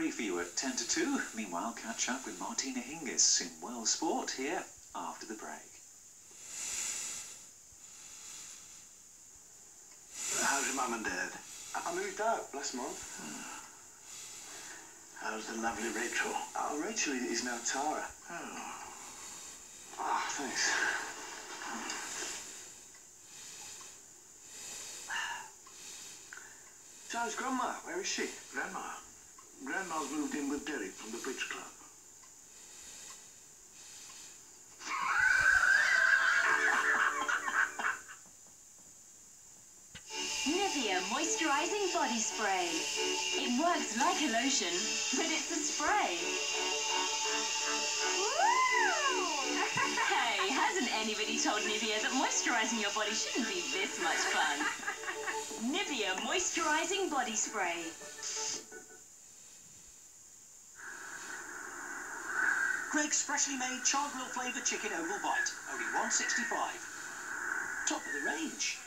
you at 10 to 2. Meanwhile, catch up with Martina Hingis in World Sport here after the break. How's your mum and dad? I moved out last month. How's the lovely Rachel? Oh, Rachel is now Tara. Oh, Ah, thanks. So how's Grandma? Where is she? Grandma. Grandma's moved in with Derek from the bridge club. Nivea Moisturizing Body Spray. It works like a lotion, but it's a spray. hey, hasn't anybody told Nivea that moisturizing your body shouldn't be this much fun? Nivea Moisturizing Body Spray. Greggs freshly made charcoal flavoured chicken oval bite, only 165. Top of the range.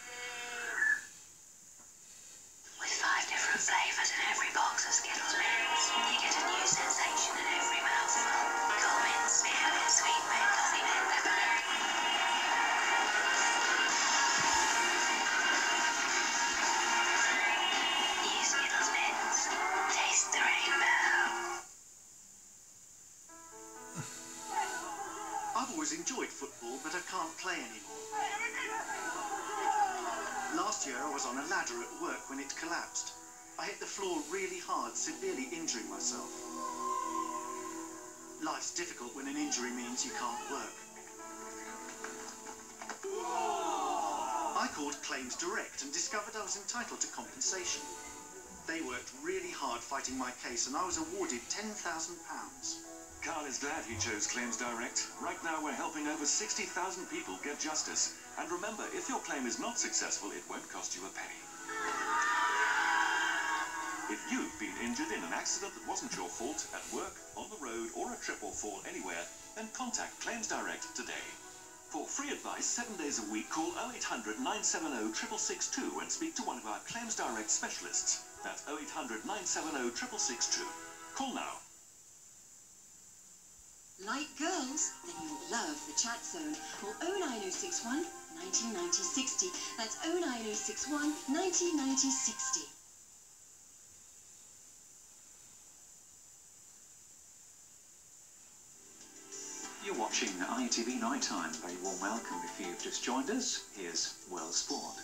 Always enjoyed football, but I can't play anymore. Last year I was on a ladder at work when it collapsed. I hit the floor really hard, severely injuring myself. Life's difficult when an injury means you can't work. I called Claims Direct and discovered I was entitled to compensation. They worked really hard fighting my case and I was awarded £10,000. Carl is glad he chose Claims Direct. Right now, we're helping over 60,000 people get justice. And remember, if your claim is not successful, it won't cost you a penny. If you've been injured in an accident that wasn't your fault, at work, on the road, or a trip or fall anywhere, then contact Claims Direct today. For free advice, seven days a week, call 0800 970 6662 and speak to one of our Claims Direct specialists. That's 0800 970 6662. Call now. Like girls? Then you'll love the chat zone. Call 09061 9090 60. That's 09061 9090 60. You're watching ITV Nighttime. Very warm welcome if you've just joined us. Here's World Sport.